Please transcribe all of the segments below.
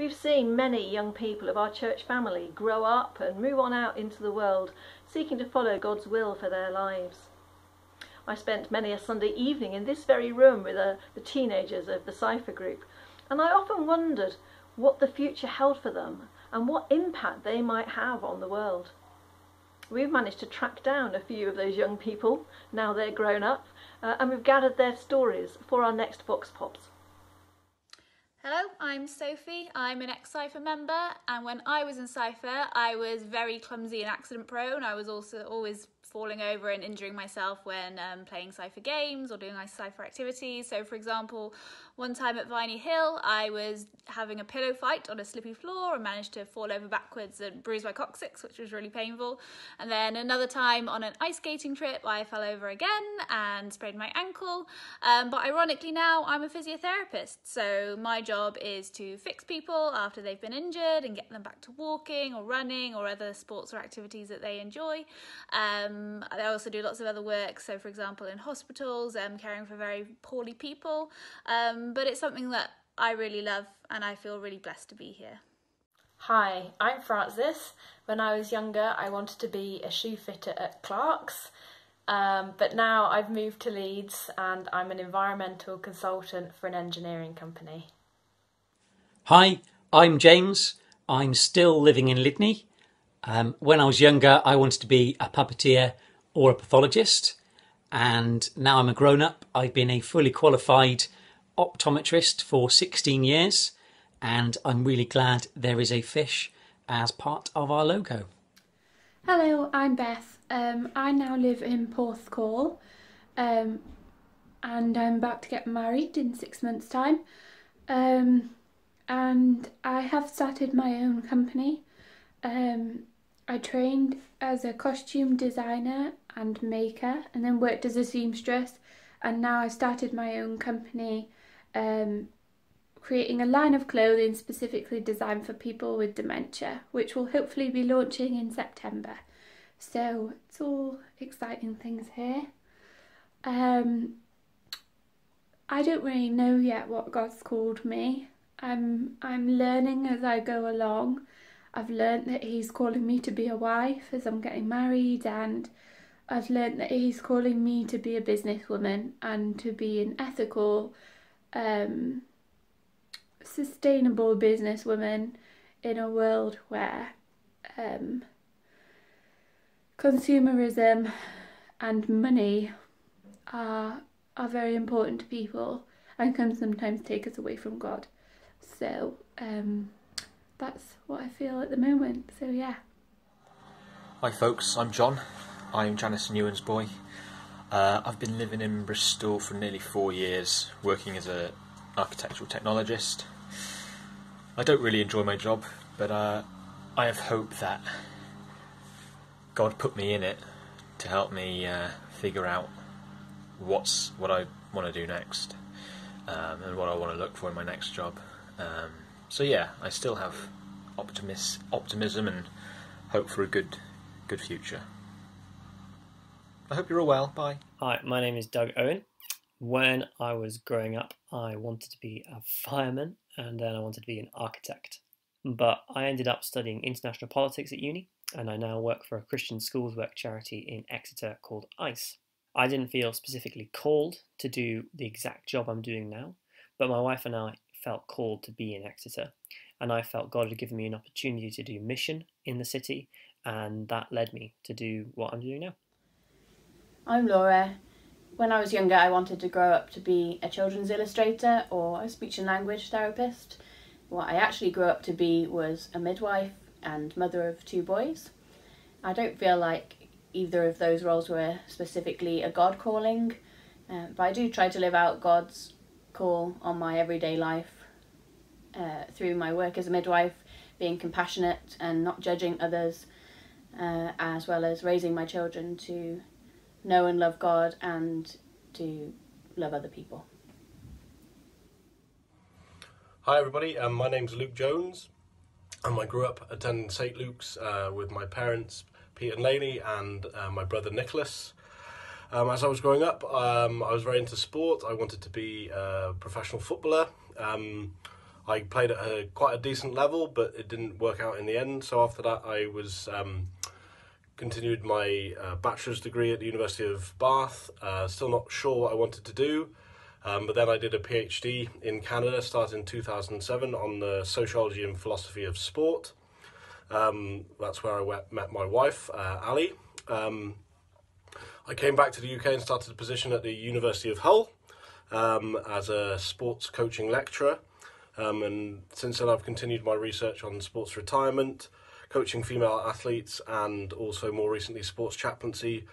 We've seen many young people of our church family grow up and move on out into the world, seeking to follow God's will for their lives. I spent many a Sunday evening in this very room with uh, the teenagers of the Cypher group, and I often wondered what the future held for them and what impact they might have on the world. We've managed to track down a few of those young people, now they're grown up, uh, and we've gathered their stories for our next Vox Pops. Hello, I'm Sophie. I'm an ex-Cypher member and when I was in Cypher I was very clumsy and accident prone. I was also always falling over and injuring myself when um, playing Cypher games or doing Cypher activities. So for example, one time at Viney Hill, I was having a pillow fight on a slippy floor and managed to fall over backwards and bruise my coccyx, which was really painful. And then another time on an ice skating trip, I fell over again and sprained my ankle. Um, but ironically now, I'm a physiotherapist. So my job is to fix people after they've been injured and get them back to walking or running or other sports or activities that they enjoy. Um, um, I also do lots of other work, so for example in hospitals, um, caring for very poorly people, um, but it's something that I really love and I feel really blessed to be here. Hi, I'm Frances. When I was younger I wanted to be a shoe fitter at Clark's, um, but now I've moved to Leeds and I'm an environmental consultant for an engineering company. Hi, I'm James. I'm still living in Lydney um, when I was younger, I wanted to be a puppeteer or a pathologist, and now I'm a grown up. I've been a fully qualified optometrist for 16 years, and I'm really glad there is a fish as part of our logo. Hello, I'm Beth. Um, I now live in Porthcawl, um, and I'm about to get married in six months' time. Um, and I have started my own company. Um, I trained as a costume designer and maker and then worked as a seamstress and now I've started my own company um, creating a line of clothing specifically designed for people with dementia which will hopefully be launching in September. So it's all exciting things here. Um, I don't really know yet what God's called me. I'm I'm learning as I go along. I've learnt that he's calling me to be a wife as I'm getting married and I've learnt that he's calling me to be a businesswoman and to be an ethical, um, sustainable businesswoman in a world where um, consumerism and money are are very important to people and can sometimes take us away from God. So, um, that's what I feel at the moment. So yeah. Hi folks, I'm John. I'm Janice Newen's boy. Uh, I've been living in Bristol for nearly four years, working as an architectural technologist. I don't really enjoy my job, but uh, I have hope that God put me in it to help me uh, figure out what's what I want to do next um, and what I want to look for in my next job. Um, so yeah, I still have optimis- optimism and hope for a good, good future. I hope you're all well. Bye. Hi, my name is Doug Owen. When I was growing up, I wanted to be a fireman and then I wanted to be an architect. But I ended up studying international politics at uni and I now work for a Christian schools work charity in Exeter called ICE. I didn't feel specifically called to do the exact job I'm doing now, but my wife and I felt called to be in Exeter, and I felt God had given me an opportunity to do mission in the city, and that led me to do what I'm doing now. I'm Laura. When I was younger, I wanted to grow up to be a children's illustrator or a speech and language therapist. What I actually grew up to be was a midwife and mother of two boys. I don't feel like either of those roles were specifically a God calling, uh, but I do try to live out God's call on my everyday life uh, through my work as a midwife, being compassionate and not judging others, uh, as well as raising my children to know and love God and to love other people. Hi everybody, um, my name's Luke Jones and I grew up attending St Luke's uh, with my parents Pete and Lainey and uh, my brother Nicholas. Um, as I was growing up, um, I was very into sport. I wanted to be a professional footballer. Um, I played at a, quite a decent level, but it didn't work out in the end. So after that, I was um, continued my uh, bachelor's degree at the University of Bath. Uh, still not sure what I wanted to do, um, but then I did a PhD in Canada, starting in 2007, on the sociology and philosophy of sport. Um, that's where I met my wife, uh, Ali. Um, I came back to the UK and started a position at the University of Hull um, as a sports coaching lecturer. Um, and since then, I've continued my research on sports retirement, coaching female athletes, and also more recently, sports chaplaincy.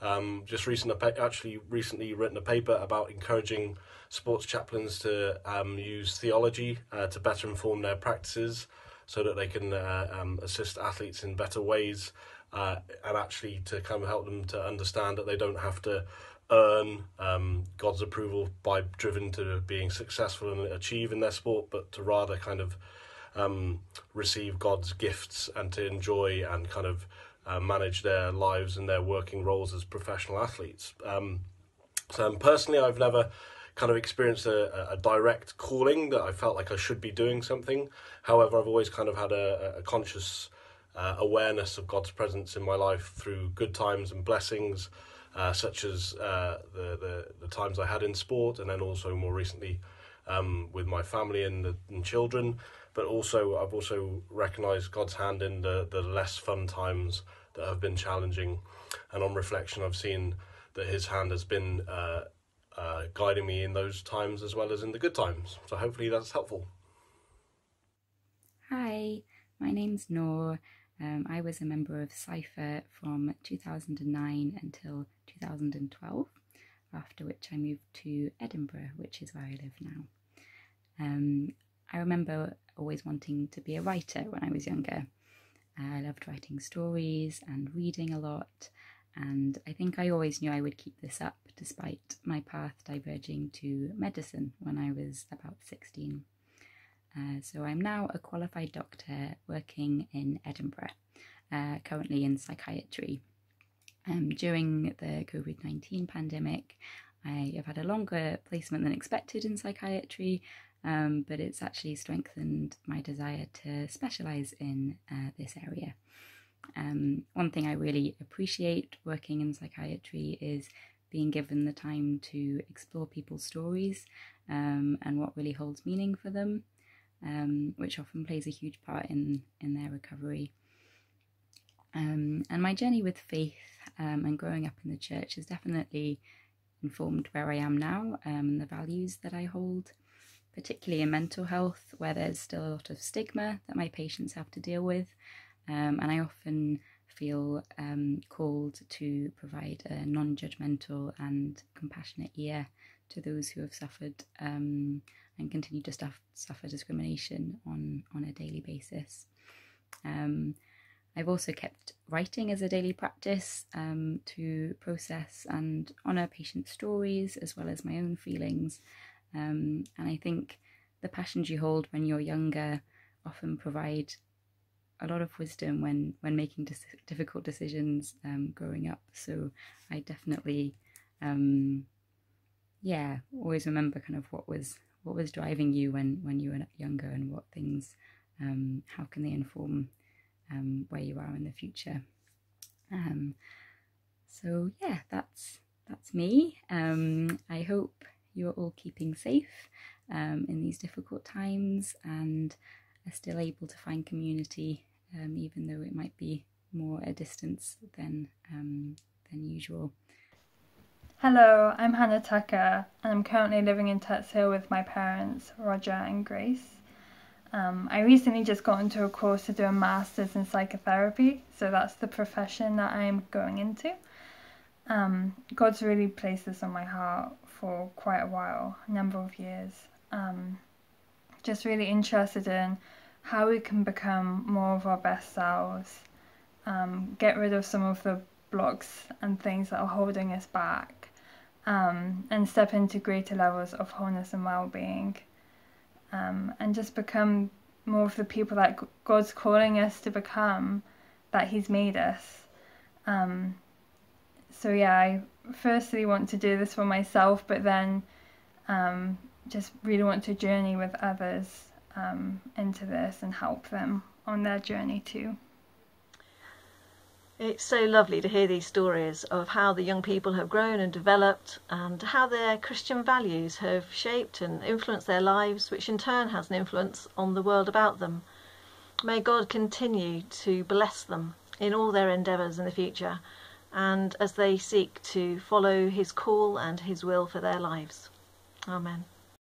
Um, just recent, actually recently written a paper about encouraging sports chaplains to um, use theology uh, to better inform their practices so that they can uh, um, assist athletes in better ways uh, and actually to kind of help them to understand that they don't have to earn um, God's approval by driven to being successful and achieving their sport, but to rather kind of um, receive God's gifts and to enjoy and kind of uh, manage their lives and their working roles as professional athletes. Um, so um, personally, I've never kind of experienced a, a direct calling that I felt like I should be doing something. However, I've always kind of had a, a conscious uh, awareness of God's presence in my life through good times and blessings, uh, such as uh, the, the, the times I had in sport, and then also more recently um, with my family and, the, and children. But also, I've also recognised God's hand in the, the less fun times that have been challenging, and on reflection, I've seen that His hand has been uh, uh, guiding me in those times as well as in the good times. So hopefully that's helpful. Hi, my name's Noor. Um, I was a member of Cypher from 2009 until 2012, after which I moved to Edinburgh, which is where I live now. Um, I remember always wanting to be a writer when I was younger. I loved writing stories and reading a lot, and I think I always knew I would keep this up despite my path diverging to medicine when I was about 16. Uh, so I'm now a qualified doctor working in Edinburgh, uh, currently in psychiatry. Um, during the COVID 19 pandemic, I have had a longer placement than expected in psychiatry, um, but it's actually strengthened my desire to specialise in uh, this area. Um, one thing I really appreciate working in psychiatry is being given the time to explore people's stories um, and what really holds meaning for them um, which often plays a huge part in, in their recovery. Um, and my journey with faith um, and growing up in the church has definitely informed where I am now um, and the values that I hold, particularly in mental health, where there's still a lot of stigma that my patients have to deal with. Um, and I often feel um, called to provide a non judgmental and compassionate ear to those who have suffered um, and continue to suffer discrimination on, on a daily basis. Um, I've also kept writing as a daily practice um, to process and honour patient stories as well as my own feelings. Um, and I think the passions you hold when you're younger often provide a lot of wisdom when when making dis- difficult decisions um, growing up. So I definitely, um, yeah, always remember kind of what was what was driving you when when you were younger and what things um, how can they inform um, where you are in the future um, so yeah that's that's me um, i hope you're all keeping safe in these difficult times and are still able to find community um, even though it might be more a distance than than usual Hello, I'm Hannah Tucker and I'm currently living in Tutts with my parents, Roger and Grace. Um, I recently just got into a course to do a master's in psychotherapy, so that's the profession that I'm going into. Um, God's really placed this on my heart for quite a while, a number of years. Um, just really interested in how we can become more of our best selves, um, get rid of some of the blocks and things that are holding us back um, and step into greater levels of wholeness and well-being um, and just become more of the people that God's calling us to become that he's made us. Um, so yeah I firstly want to do this for myself but then um, just really want to journey with others um, into this and help them on their journey too. It's so lovely to hear these stories of how the young people have grown and developed and how their Christian values have shaped and influenced their lives, which in turn has an influence on the world about them. May God continue to bless them in all their endeavours in the future and as they seek to follow His call and His will for their lives. Amen.